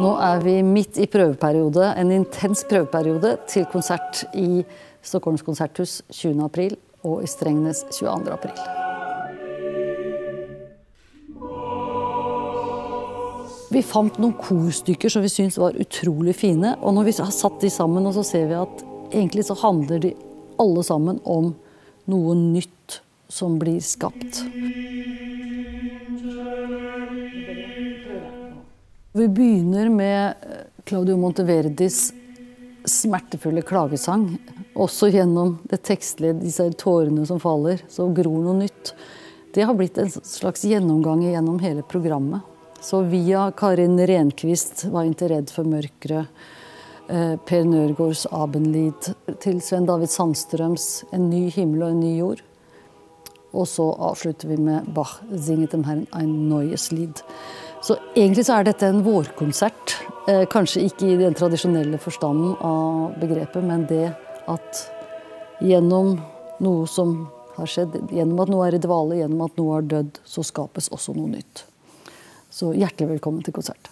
Nå er vi midt i prøveperiode, en intens prøveperiode til konsert i Stockholms konserthus 20. april og i Strengnes 22. april. Vi fant noen korstykker som vi syntes var utrolig fine. Og når vi har satt de sammen, så ser vi at egentlig så handler de alle sammen om noe nytt som blir skapt. Vi begynner med Claudio Monteverdis smertefulle klagesang. Også gjennom det tekstlige, disse tårene som faller, så gror noe nytt. Det har blitt en slags gjennomgang gjennom hele programmet. Så via Karin Renkvist var ikke redd for mørket, Per Nørgaards Abenlid, til Sven David Sandstrøms 'En ny himmel og en ny jord'. Og så avslutter vi med Bach 'Singet dem Herren ein neues Lied'. Så egentlig så er dette en vårkonsert. Kanskje ikke i den tradisjonelle forstanden av begrepet, men det at gjennom noe som har skjedd, gjennom at noe er i dvale, gjennom at noe har dødd, så skapes også noe nytt. Så hjertelig velkommen til konsert.